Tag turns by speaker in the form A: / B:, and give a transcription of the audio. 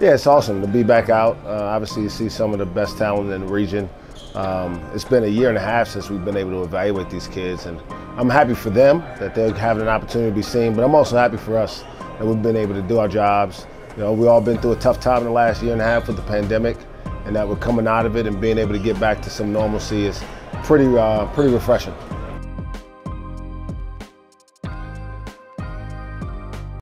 A: Yeah, it's awesome to be back out. Uh, obviously, see some of the best talent in the region. Um, it's been a year and a half since we've been able to evaluate these kids, and I'm happy for them that they're having an opportunity to be seen. But I'm also happy for us that we've been able to do our jobs. You know, we all been through a tough time in the last year and a half with the pandemic, and that we're coming out of it and being able to get back to some normalcy is pretty, uh, pretty refreshing.